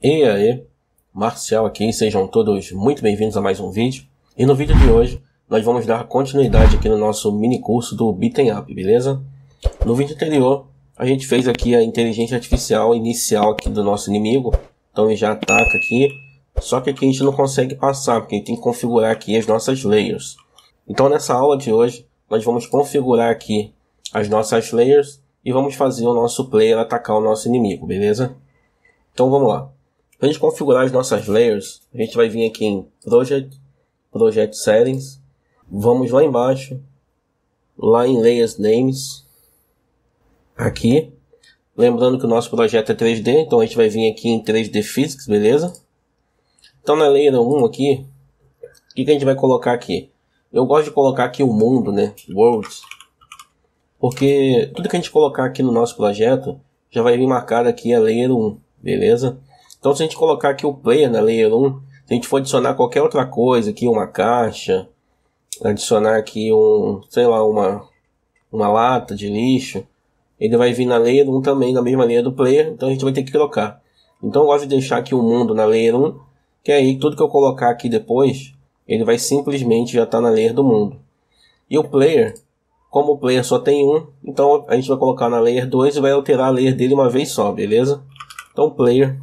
E aí, Marcial aqui, sejam todos muito bem-vindos a mais um vídeo. E no vídeo de hoje, nós vamos dar continuidade aqui no nosso mini curso do Beaten Up, beleza? No vídeo anterior, a gente fez aqui a inteligência artificial inicial aqui do nosso inimigo. Então ele já ataca aqui, só que aqui a gente não consegue passar, porque a gente tem que configurar aqui as nossas layers. Então nessa aula de hoje, nós vamos configurar aqui as nossas layers e vamos fazer o nosso player atacar o nosso inimigo, beleza? Então vamos lá. Para a gente configurar as nossas layers, a gente vai vir aqui em Project, Project Settings, vamos lá embaixo, lá em Layers Names, aqui, lembrando que o nosso projeto é 3D, então a gente vai vir aqui em 3D Physics, beleza? Então na Layer 1 aqui, o que, que a gente vai colocar aqui? Eu gosto de colocar aqui o mundo, né? Worlds. Porque tudo que a gente colocar aqui no nosso projeto já vai vir marcado aqui a Layer 1, beleza? Então se a gente colocar aqui o player na Layer 1, se a gente for adicionar qualquer outra coisa aqui, uma caixa, adicionar aqui um, sei lá, uma, uma lata de lixo, ele vai vir na Layer 1 também, na mesma Layer do player, então a gente vai ter que trocar. Então eu gosto de deixar aqui o mundo na Layer 1, que aí tudo que eu colocar aqui depois, ele vai simplesmente já estar tá na layer do mundo. E o player, como o player só tem um, então a gente vai colocar na layer 2 e vai alterar a layer dele uma vez só, beleza? Então player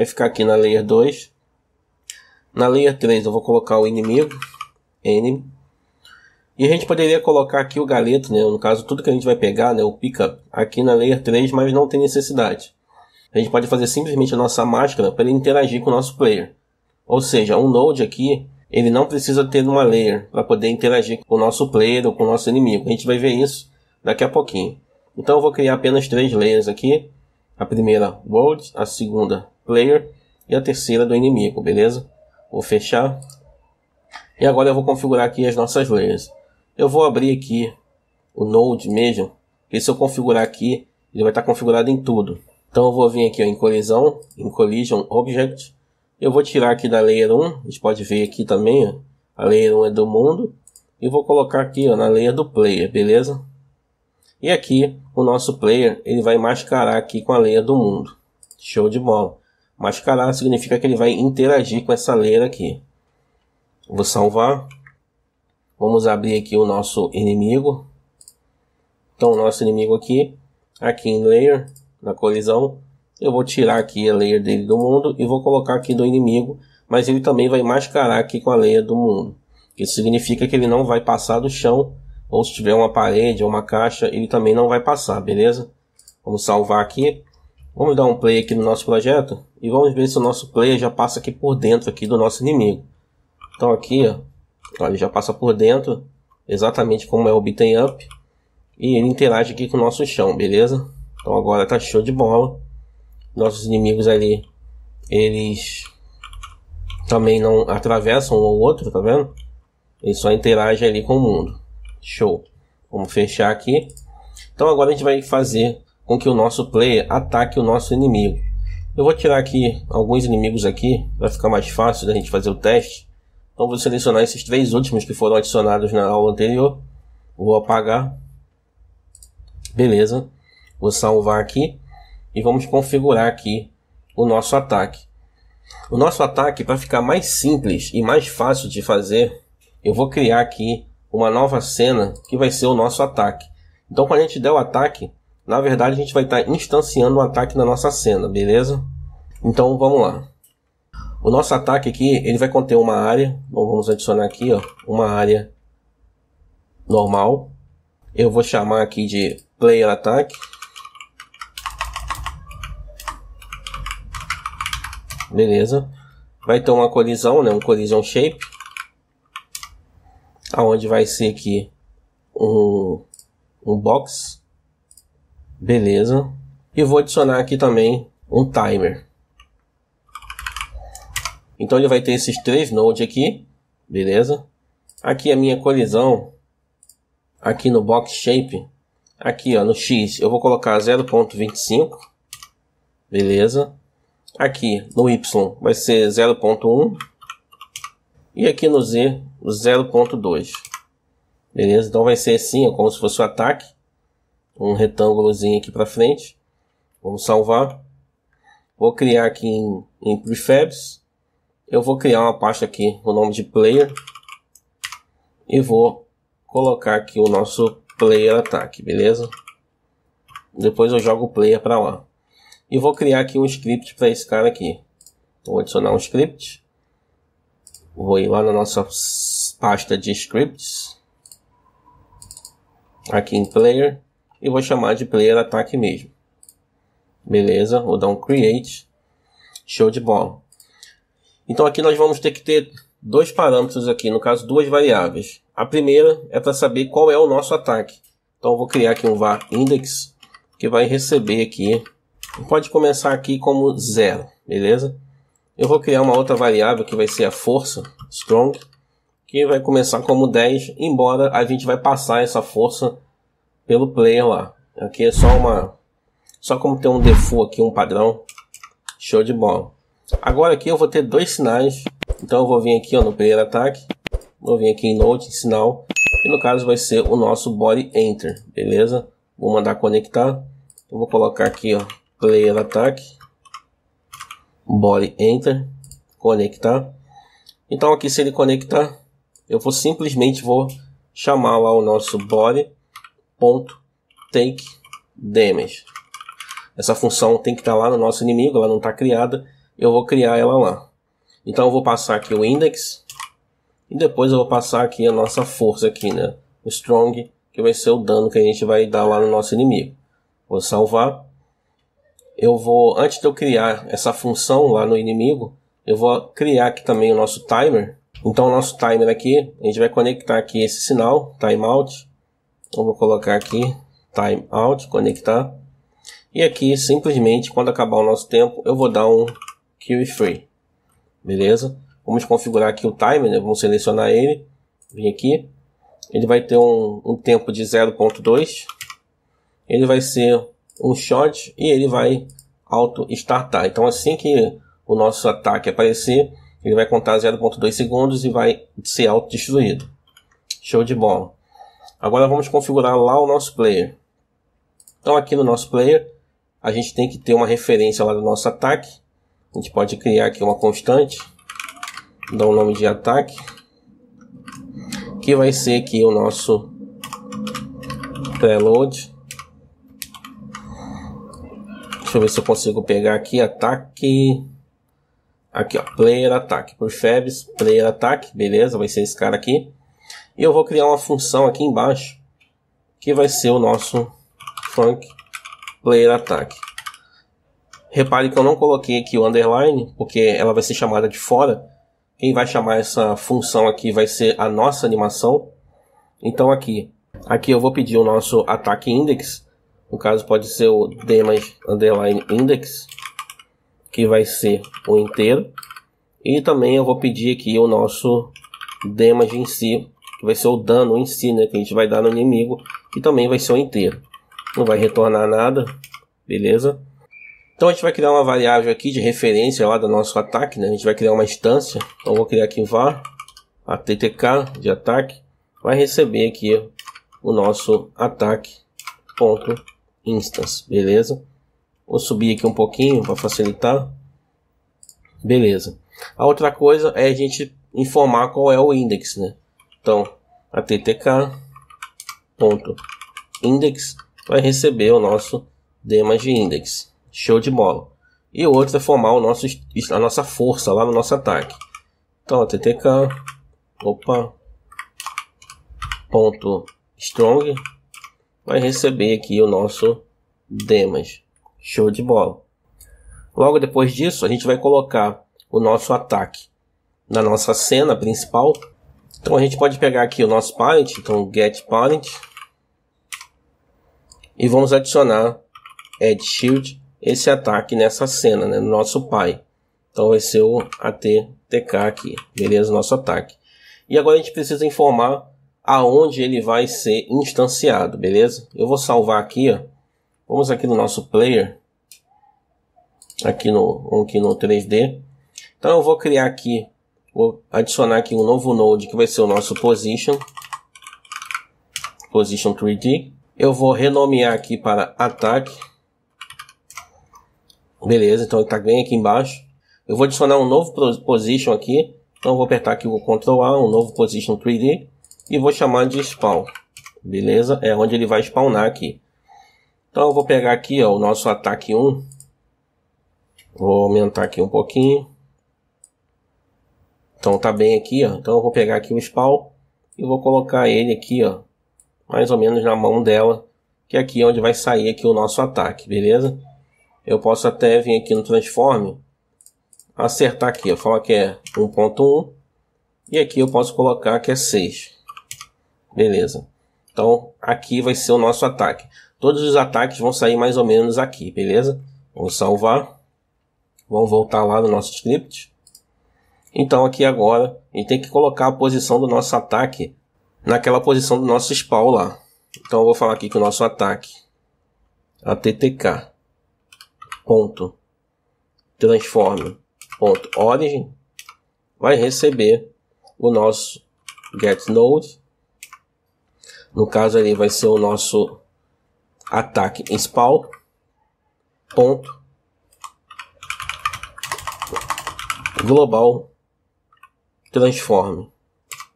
vai ficar aqui na layer 2. Na layer 3 eu vou colocar o inimigo, enemy. E a gente poderia colocar aqui o galeto, né? No caso, tudo que a gente vai pegar, né? O pickup, aqui na layer 3, mas não tem necessidade. A gente pode fazer simplesmente a nossa máscara para ele interagir com o nosso player. Ou seja, um node aqui ele não precisa ter uma layer para poder interagir com o nosso player ou com o nosso inimigo. A gente vai ver isso daqui a pouquinho. Então eu vou criar apenas três layers aqui. A primeira world, a segunda player e a terceira do inimigo, beleza? Vou fechar. E agora eu vou configurar aqui as nossas layers. Eu vou abrir aqui o Node mesmo, porque se eu configurar aqui, ele vai estar configurado em tudo. Então eu vou vir aqui ó, em colisão, em collision object, eu vou tirar aqui da layer 1, a gente pode ver aqui também, ó, a layer 1 é do mundo. E vou colocar aqui ó, na layer do player, beleza? E aqui o nosso player ele vai mascarar aqui com a layer do mundo. Show de bola. Mascarar significa que ele vai interagir com essa layer aqui. Vou salvar. Vamos abrir aqui o nosso inimigo. Então o nosso inimigo aqui, aqui em layer, na colisão, eu vou tirar aqui a layer dele do mundo e vou colocar aqui do inimigo, mas ele também vai mascarar aqui com a layer do mundo. Isso significa que ele não vai passar do chão, ou se tiver uma parede ou uma caixa, ele também não vai passar, beleza? Vamos salvar aqui. Vamos dar um play aqui no nosso projeto e vamos ver se o nosso player já passa aqui por dentro aqui do nosso inimigo. Então aqui, ó, ele já passa por dentro, exatamente como é o beaten up, e ele interage aqui com o nosso chão, beleza? Então agora tá show de bola nossos inimigos ali, eles também não atravessam um ou outro, tá vendo? Eles só interagem ali com o mundo. Show. Vamos fechar aqui. Então agora a gente vai fazer com que o nosso player ataque o nosso inimigo. Eu vou tirar aqui alguns inimigos aqui, vai ficar mais fácil da gente fazer o teste. Então vou selecionar esses três últimos que foram adicionados na aula anterior. Vou apagar. Beleza. Vou salvar aqui e vamos configurar aqui o nosso ataque. O nosso ataque, para ficar mais simples e mais fácil de fazer, eu vou criar aqui uma nova cena que vai ser o nosso ataque. Então, quando a gente der o ataque, na verdade a gente vai estar instanciando o ataque na nossa cena, beleza? Então, vamos lá. O nosso ataque aqui, ele vai conter uma área, então vamos adicionar aqui, ó, uma área normal. Eu vou chamar aqui de player attack. Beleza. Vai ter uma colisão, né? Um collision shape. Aonde vai ser aqui um, um box. Beleza. E vou adicionar aqui também um timer. Então ele vai ter esses três nodes aqui. Beleza. Aqui a minha colisão. Aqui no box shape. Aqui ó, no X eu vou colocar 0.25. Beleza. Aqui no Y vai ser 0.1 e aqui no Z 0.2. Beleza? Então vai ser assim, ó, como se fosse o ataque. Um retângulozinho aqui para frente. Vamos salvar. vou criar aqui em, em prefabs, eu vou criar uma pasta aqui com o nome de player e vou colocar aqui o nosso player attack, beleza? Depois eu jogo o player para lá. E vou criar aqui um script para esse cara aqui. Vou adicionar um script. Vou ir lá na nossa pasta de scripts. Aqui em player. E vou chamar de player attack mesmo. Beleza, vou dar um create. Show de bola. Então aqui nós vamos ter que ter dois parâmetros aqui, no caso duas variáveis. A primeira é para saber qual é o nosso ataque. Então vou criar aqui um var index que vai receber aqui. Pode começar aqui como zero, beleza? Eu vou criar uma outra variável que vai ser a força strong, que vai começar como 10, embora a gente vai passar essa força pelo player lá. Aqui é só uma só como ter um default aqui, um padrão. Show de bola. Agora aqui eu vou ter dois sinais. Então eu vou vir aqui ó, no player ataque. Vou vir aqui em note, sinal. E no caso vai ser o nosso body enter. Beleza? Vou mandar conectar. Eu vou colocar aqui ó, player ataque. Body enter. Conectar. Então aqui se ele conectar, eu vou simplesmente vou chamar lá o nosso body ponto take damage. Essa função tem que estar tá lá no nosso inimigo, ela não está criada, eu vou criar ela lá. Então eu vou passar aqui o index e depois eu vou passar aqui a nossa força aqui, né? O strong, que vai ser o dano que a gente vai dar lá no nosso inimigo. Vou salvar. Eu vou, antes de eu criar essa função lá no inimigo, eu vou criar aqui também o nosso timer. Então o nosso timer aqui, a gente vai conectar aqui esse sinal, timeout. Então vou colocar aqui timeout, conectar. E aqui, simplesmente, quando acabar o nosso tempo, eu vou dar um kill free. Beleza? Vamos configurar aqui o timer, né? Vamos selecionar ele. Vim aqui. Ele vai ter um, um tempo de 0.2. Ele vai ser um shot e ele vai auto-startar. Então, assim que o nosso ataque aparecer, ele vai contar 0.2 segundos e vai ser auto-destruído. Show de bola. Agora vamos configurar lá o nosso player. Então aqui no nosso player, a gente tem que ter uma referência lá do nosso ataque. A gente pode criar aqui uma constante, dar um nome de ataque, que vai ser aqui o nosso preload. Deixa eu ver se eu consigo pegar aqui ataque. Aqui ó, player ataque por Febs, player ataque, beleza? Vai ser esse cara aqui. E eu vou criar uma função aqui embaixo que vai ser o nosso funk player attack. Repare que eu não coloquei aqui o underline, porque ela vai ser chamada de fora. Quem vai chamar essa função aqui vai ser a nossa animação. Então aqui, aqui eu vou pedir o nosso ataque index. No caso pode ser o damage underline index, que vai ser o inteiro. E também eu vou pedir aqui o nosso damage em si, que vai ser o dano em si, né, que a gente vai dar no inimigo, que também vai ser o inteiro não vai retornar nada, beleza? Então a gente vai criar uma variável aqui de referência lá do nosso ataque, né? A gente vai criar uma instância, então vou criar aqui var attk de ataque, vai receber aqui o nosso ataque ponto beleza? Vou subir aqui um pouquinho para facilitar. Beleza. A outra coisa é a gente informar qual é o index, né? Então, attk ponto index vai receber o nosso damage index. Show de bola. E o outro é formar o nosso, a nossa força lá no nosso ataque. Então, ttk, opa, ponto strong, vai receber aqui o nosso damage. Show de bola. Logo depois disso, a gente vai colocar o nosso ataque na nossa cena principal. Então a gente pode pegar aqui o nosso parent, então get parent, e vamos adicionar Add Shield esse ataque nessa cena, né, no nosso pai. Então vai ser o ATTK aqui, beleza? Nosso ataque. E agora a gente precisa informar aonde ele vai ser instanciado, beleza? Eu vou salvar aqui, ó. Vamos aqui no nosso player, aqui no, aqui no 3D. Então eu vou criar aqui, vou adicionar aqui um novo node que vai ser o nosso position, position 3D. Eu vou renomear aqui para ataque. Beleza, então ele está bem aqui embaixo. Eu vou adicionar um novo position aqui. Então vou apertar aqui o Ctrl A, um novo position 3D. E vou chamar de spawn. Beleza? É onde ele vai spawnar aqui. Então eu vou pegar aqui ó, o nosso ataque 1. Vou aumentar aqui um pouquinho. Então tá bem aqui, ó. Então eu vou pegar aqui o spawn e vou colocar ele aqui, ó, mais ou menos na mão dela, que é aqui onde vai sair aqui o nosso ataque, beleza? Eu posso até vir aqui no transform, acertar aqui, eu falo que é 1.1 e aqui eu posso colocar que é 6. Beleza. Então aqui vai ser o nosso ataque. Todos os ataques vão sair mais ou menos aqui, beleza? Vamos salvar. Vamos voltar lá no nosso script. Então aqui agora a gente tem que colocar a posição do nosso ataque naquela posição do nosso spawn lá. Então eu vou falar aqui que o nosso ataque attk ponto transform ponto origin vai receber o nosso get node. No caso ali vai ser o nosso ataque spawn ponto global transform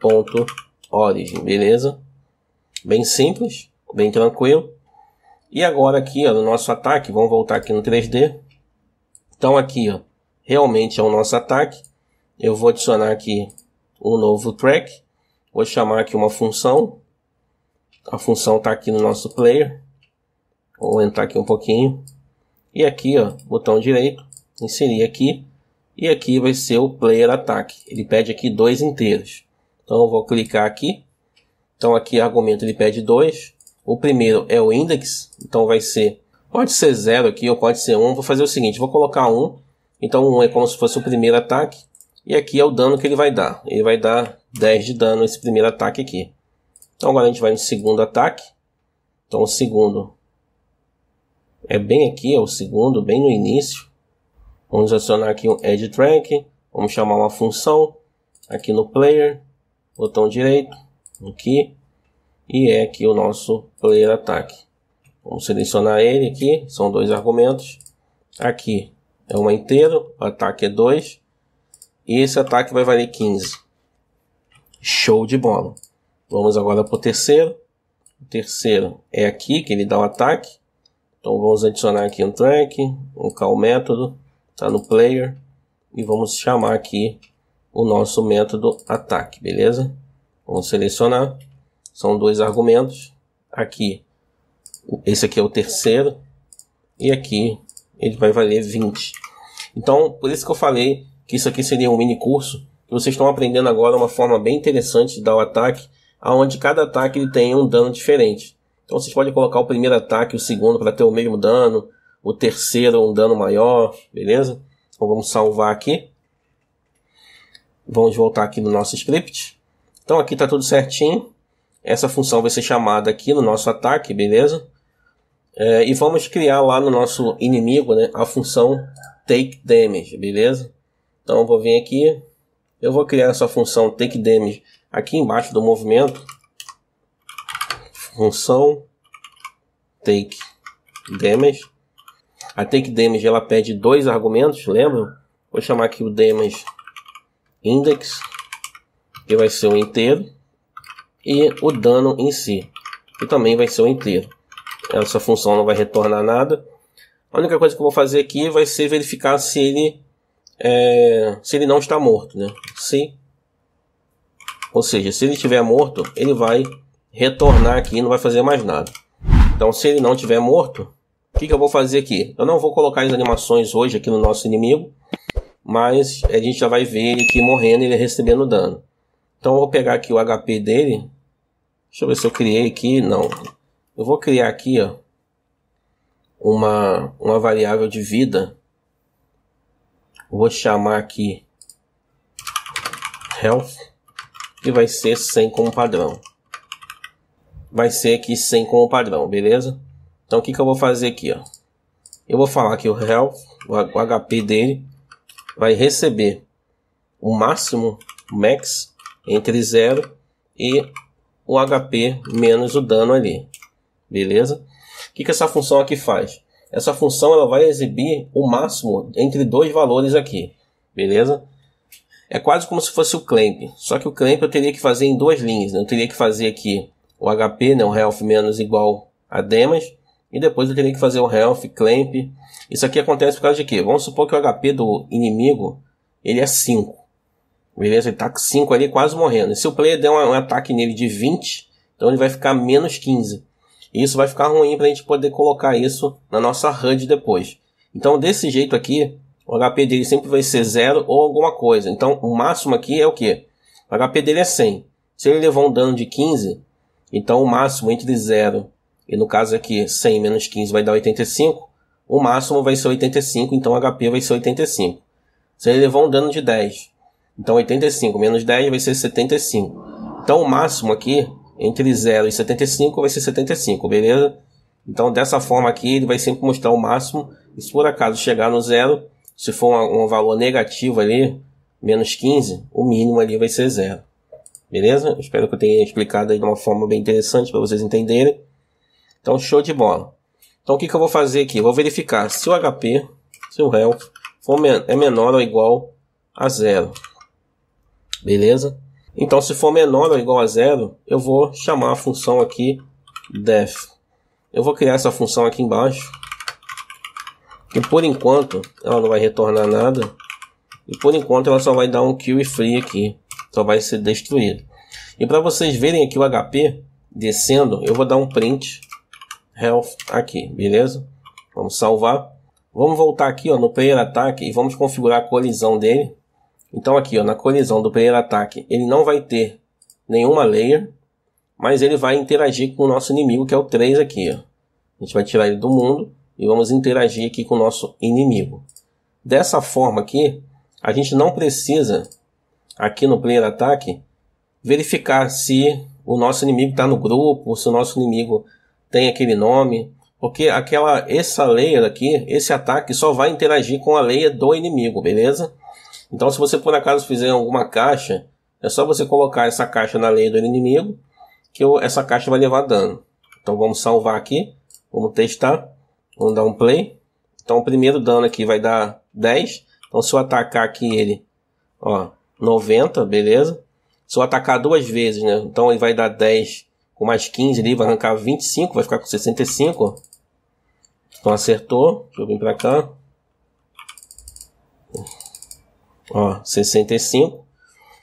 ponto origin, beleza? Bem simples, bem tranquilo. E agora aqui, ó, no nosso ataque, vamos voltar aqui no 3D. Então aqui, ó, realmente é o nosso ataque. Eu vou adicionar aqui um novo track. Vou chamar aqui uma função. A função está aqui no nosso player. Vou entrar aqui um pouquinho. E aqui, ó, botão direito, inserir aqui e aqui vai ser o player attack. Ele pede aqui dois inteiros. Então eu vou clicar aqui. Então aqui argumento ele pede dois. O primeiro é o index, então vai ser pode ser zero aqui ou pode ser um. Vou fazer o seguinte, vou colocar um. Então um é como se fosse o primeiro ataque e aqui é o dano que ele vai dar. Ele vai dar 10 de dano esse primeiro ataque aqui. Então agora a gente vai no segundo ataque. Então o segundo é bem aqui, é o segundo, bem no início. Vamos adicionar aqui um Add Track. Vamos chamar uma função aqui no Player. Botão direito. Aqui. E é aqui o nosso Player Attack. Vamos selecionar ele aqui. São dois argumentos. Aqui é uma inteiro. O ataque é 2. E esse ataque vai valer 15. Show de bola. Vamos agora para o terceiro. O terceiro é aqui que ele dá o ataque. Então vamos adicionar aqui um track, um call método tá no player e vamos chamar aqui o nosso método ataque, beleza? Vamos selecionar, são dois argumentos, aqui, esse aqui é o terceiro, e aqui ele vai valer 20. Então, por isso que eu falei que isso aqui seria um mini curso, que vocês estão aprendendo agora uma forma bem interessante de dar o ataque, aonde cada ataque ele tem um dano diferente. Então vocês podem colocar o primeiro ataque o segundo para ter o mesmo dano, o terceiro um dano maior, beleza? Então vamos salvar aqui. Vamos voltar aqui no nosso script. Então aqui está tudo certinho. Essa função vai ser chamada aqui no nosso ataque, beleza? É, e vamos criar lá no nosso inimigo né, a função take damage, beleza? Então vou vir aqui, eu vou criar essa função take damage aqui embaixo do movimento. Função take damage. A take damage ela pede dois argumentos, lembram? Vou chamar aqui o damage index, que vai ser o inteiro, e o dano em si, que também vai ser o inteiro. Essa função não vai retornar nada. A única coisa que eu vou fazer aqui vai ser verificar se ele é, se ele não está morto, né? Se, ou seja, se ele estiver morto, ele vai retornar aqui e não vai fazer mais nada. Então, se ele não estiver morto, o que, que eu vou fazer aqui? Eu não vou colocar as animações hoje aqui no nosso inimigo, mas a gente já vai ver ele aqui morrendo e ele recebendo dano. Então eu vou pegar aqui o HP dele. Deixa eu ver se eu criei aqui. Não. Eu vou criar aqui ó, uma, uma variável de vida. Vou chamar aqui health, que vai ser 100 como padrão. Vai ser aqui 100 como padrão, beleza? Então o que, que eu vou fazer aqui? Ó? Eu vou falar que o health, o HP dele, vai receber o máximo max entre 0 e o HP menos o dano ali. Beleza? O que, que essa função aqui faz? essa função ela vai exibir o máximo entre dois valores aqui, beleza? É quase como se fosse o clamp, só que o clamp eu teria que fazer em duas linhas, né? eu teria que fazer aqui o HP, né, o health menos igual a damage, e depois eu teria que fazer o health, clamp. Isso aqui acontece por causa de quê? Vamos supor que o HP do inimigo ele é 5. Beleza? Ele tá com 5 ali quase morrendo. E se o player der um, um ataque nele de 20, então ele vai ficar menos 15. E isso vai ficar ruim para a gente poder colocar isso na nossa HUD depois. Então desse jeito aqui, o HP dele sempre vai ser 0 ou alguma coisa. Então o máximo aqui é o que? O HP dele é 100. Se ele levar um dano de 15, então o máximo entre 0 e no caso aqui 100 menos 15 vai dar 85, o máximo vai ser 85, então o HP vai ser 85. Se ele levar um dano de 10, então 85 menos 10 vai ser 75. Então o máximo aqui entre 0 e 75 vai ser 75, beleza? Então dessa forma aqui ele vai sempre mostrar o máximo. E se por acaso chegar no zero, se for um, um valor negativo ali, menos 15, o mínimo ali vai ser zero. Beleza? Espero que eu tenha explicado aí de uma forma bem interessante para vocês entenderem. Então, show de bola. Então, o que, que eu vou fazer aqui? Vou verificar se o HP, se o health, for men é menor ou igual a zero. Beleza? Então, se for menor ou igual a zero, eu vou chamar a função aqui def. Eu vou criar essa função aqui embaixo. Que por enquanto ela não vai retornar nada. E por enquanto ela só vai dar um kill free aqui. Só vai ser destruído. E para vocês verem aqui o HP descendo, eu vou dar um print health aqui, beleza? Vamos salvar. Vamos voltar aqui ó, no player attack e vamos configurar a colisão dele. Então aqui ó, na colisão do player attack ele não vai ter nenhuma layer, mas ele vai interagir com o nosso inimigo que é o 3 aqui. Ó. A gente vai tirar ele do mundo e vamos interagir aqui com o nosso inimigo. Dessa forma aqui, a gente não precisa aqui no player attack verificar se o nosso inimigo está no grupo, se o nosso inimigo tem aquele nome, porque aquela essa layer aqui, esse ataque só vai interagir com a layer do inimigo, beleza? Então se você por acaso fizer alguma caixa, é só você colocar essa caixa na layer do inimigo, que essa caixa vai levar dano. Então vamos salvar aqui, vamos testar, vamos dar um play. Então o primeiro dano aqui vai dar 10, então se eu atacar aqui ele, ó, 90, beleza? Se eu atacar duas vezes, né, então ele vai dar 10 com mais 15 ali, vai arrancar 25, vai ficar com 65. Então acertou. Deixa eu vir pra cá. Ó, 65.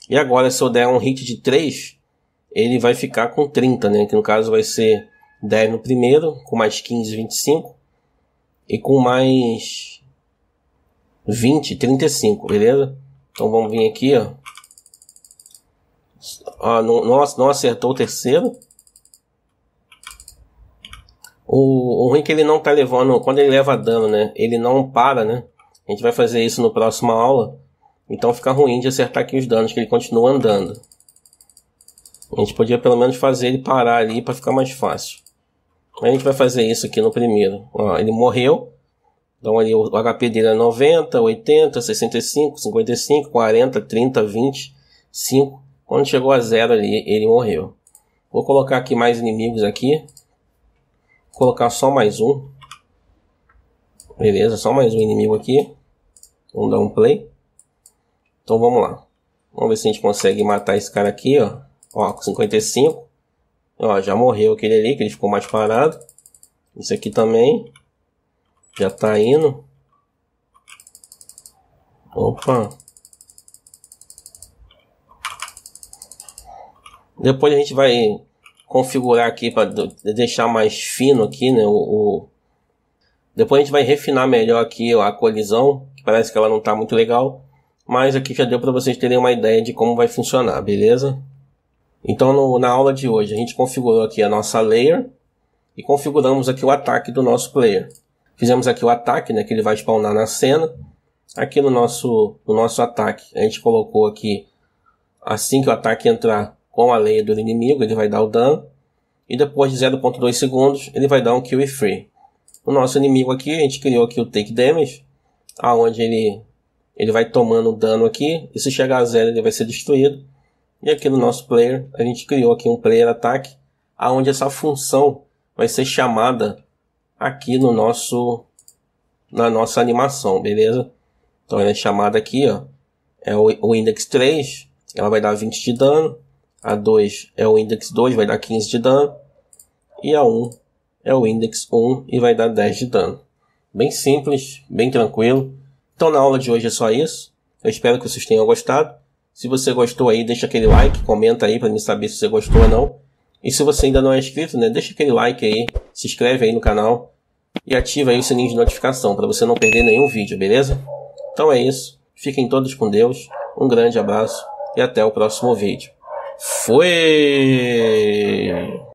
E agora se eu der um hit de 3, ele vai ficar com 30, né? Que no caso vai ser 10 no primeiro, com mais 15, 25. E com mais 20, 35, beleza? Então vamos vir aqui, ó. Ah, não, não acertou o terceiro. O, o ruim é que ele não tá levando, quando ele leva dano, né? Ele não para, né? A gente vai fazer isso no próxima aula. Então fica ruim de acertar aqui os danos, que ele continua andando. A gente podia pelo menos fazer ele parar ali para ficar mais fácil. A gente vai fazer isso aqui no primeiro. Ó, ele morreu. Então ali o HP dele é 90, 80, 65, 55, 40, 30, 20, 5. Quando chegou a zero ali, ele morreu. Vou colocar aqui mais inimigos aqui colocar só mais um. Beleza, só mais um inimigo aqui. Vamos dar um play. Então vamos lá. Vamos ver se a gente consegue matar esse cara aqui, ó. Ó, com 55. Ó, já morreu aquele ali, que ele ficou mais parado. Isso aqui também. Já tá indo. Opa. Depois a gente vai configurar aqui para deixar mais fino aqui, né? O, o, Depois a gente vai refinar melhor aqui a colisão, que parece que ela não está muito legal, mas aqui já deu para vocês terem uma ideia de como vai funcionar, beleza? Então no, na aula de hoje a gente configurou aqui a nossa layer e configuramos aqui o ataque do nosso player. Fizemos aqui o ataque, né, que ele vai spawnar na cena. Aqui no nosso, no nosso ataque a gente colocou aqui assim que o ataque entrar com a lei do inimigo, ele vai dar o dano. E depois de 0.2 segundos, ele vai dar um kill free. O nosso inimigo aqui, a gente criou aqui o take damage, aonde ele ele vai tomando dano aqui, e se chegar a zero ele vai ser destruído. E aqui no nosso player, a gente criou aqui um player attack, aonde essa função vai ser chamada aqui no nosso na nossa animação, beleza? Então ela é chamada aqui, ó, é o, o index 3, ela vai dar 20 de dano, a 2 é o index 2, vai dar 15 de dano, e a 1 é o index 1 e vai dar 10 de dano. Bem simples, bem tranquilo. Então na aula de hoje é só isso. Eu espero que vocês tenham gostado. Se você gostou aí, deixa aquele like, comenta aí para mim saber se você gostou ou não. E se você ainda não é inscrito, né, deixa aquele like aí, se inscreve aí no canal e ativa aí o sininho de notificação para você não perder nenhum vídeo, beleza? Então é isso. Fiquem todos com Deus. Um grande abraço e até o próximo vídeo. Fui!